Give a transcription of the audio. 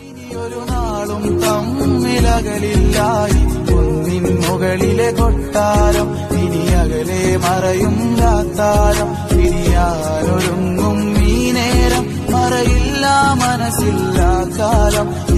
ഇനിയൊരു നാളും തമ്മിലകലില്ലായി. ഒന്നിൻ മുകളിലെ കൊട്ടാരം ഇനി അകലെ മറയും രാത്താരം പിരിയാനൊരുങ്ങും ഈ നേരം മറയില്ല മനസ്സില്ല കാലം.